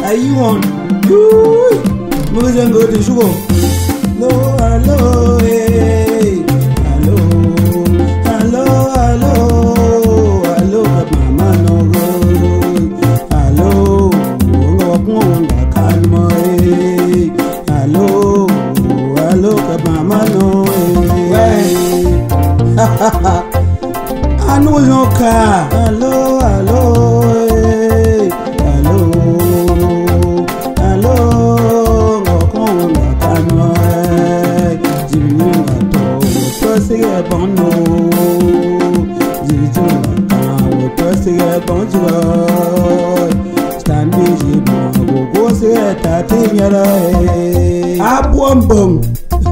Are you on? Movies and go to Shubo. Hello, hello, hey. Hello, hello, hello. Hello, but mama no go. Hello, walk on the calmo. Hello, hello, but mama no. Ha ha ha anu yonka alo alo eh, alo alo ngokon ngakano jibini ngato wotosi ebono jitu ngaka wotosi ebonjuro standi jibo gogosi etati nyere abuombong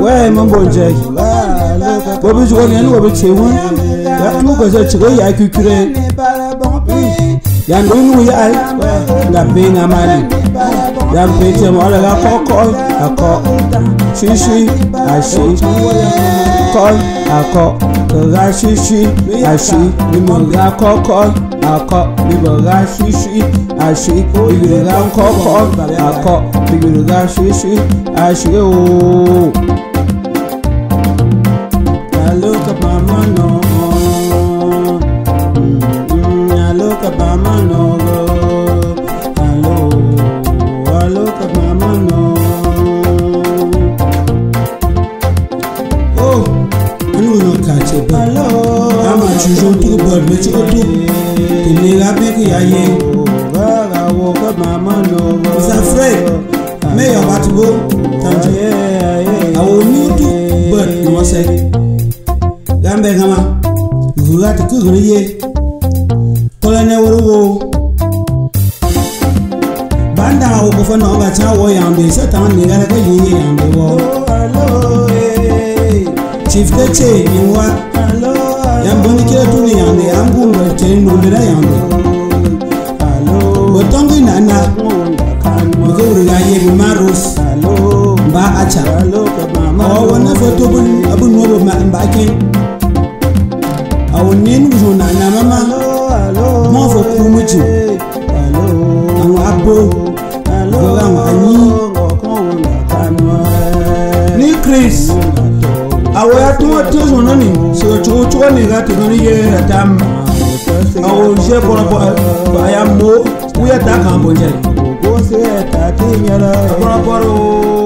wai mun bonje ko bi jugo ne ko bi chewu ya tu ko se chigo ya ki kire ya ndu nu ya ai da be na mani ya be te mo la ko ko ko shishi ashi ko ako ko shishi ashi ni mo la akọ bíbọ̀gá ṣíṣí àṣì ìgbèrà ń kọ́kọ́ akọ bíbọ̀gá ṣíṣí àṣì ooo. Aloka bama no, mm, aloka bama no, alo, aloka bama no. Oh, I don't know catch it, but I'm a children to the bird, which I do ayé. rárá wo kó màmá lò wọ́. Mr. Fred mayor batubo tanjo àwọn onídùú bird ni wọ́n sẹ́ gambẹ́ gama ìrora ti kú ìrora yé kọ́lẹ́nẹ́ wọ́rọ́ wo banda awo ko fana o ka ca wɔ yan de se tan mi yɛrɛ ko yen ye yan de chief de ce nin wa yan bɔnni kelen tun ni yan de an b'u iri maruf ba a ca awa wannan foto abin nuwa ma in ba ke a wani nuhu na na mama ma fo ku mutu àwọn abo gbọ́dọ̀ àwọn anyi ní chris àwọn ya tó wọ́n tó sùn lónìí sọ̀rọ̀ tó tó wọ́n nìkan tó lórí yẹ ẹ̀ta mọ̀ àwọn olùṣẹ́ bọ̀rọ̀ bọ̀ àyà mọ́ wúyẹ̀ tá a kàn bọ̀ jẹ́ sí ẹ̀ka kí n yẹn lọ.